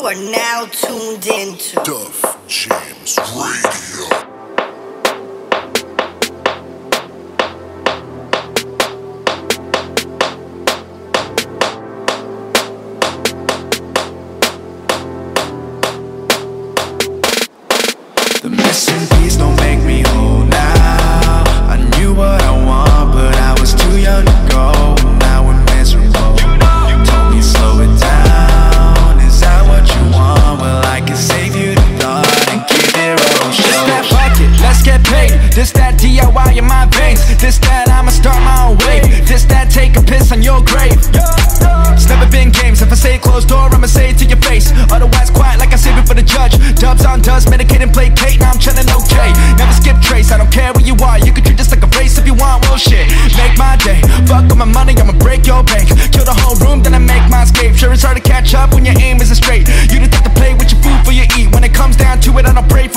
You are now tuned into Duff Jamz Radio. The missing piece don't DIY in my veins. This that I'ma start my own wave. This that take a piss on your grave. It's never been games. If I say closed door, I'ma say it to your face. Otherwise, quiet like I save it for the judge. Dubs on dubs, medicate and placate. Now I'm chillin' okay. Never skip trace. I don't care where you are. You can treat this like a race if you want. Well, shit, make my day. Fuck all my money, I'ma break your bank. Kill the whole room, then I make my escape. Sure, it's hard to catch up when your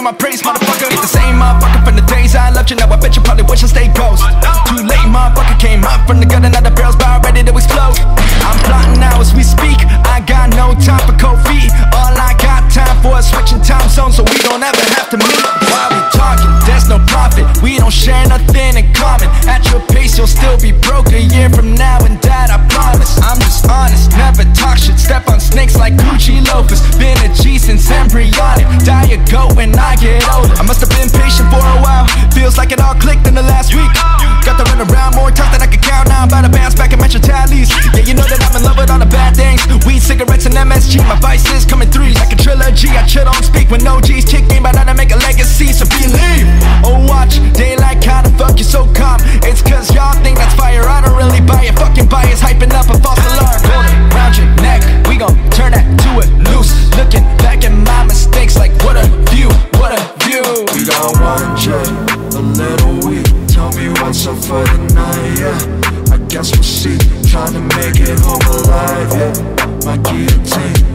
for my praise, motherfucker. It's the same motherfucker from the days I loved you. Now I bet you probably wish I stayed ghost. Too late, motherfucker came up from the and now the barrel's about ready to explode. I'm plotting now as we speak. I got no time for cold feet. All I got time for is switching time zones so we don't ever have to meet. While we talking, there's no profit. We don't share nothing in common. At your pace, you'll still be broke a year from now, and that I promise. I'm just honest, never talk shit. Step on snakes like Gucci loafers. Been a G since embryonic. Diet go when I like it all clicked in the last week. Got to run around more times than I can count now. I'm about to bounce back and match your tallies. Yeah, you know that I'm in love with all the bad things. Weed, cigarettes, and MSG. My vices come in threes like a trilogy. I chill, don't speak with no G's. Chick game, but up for the night, yeah. I guess we'll see Trying to make it home alive, yeah. My guillotine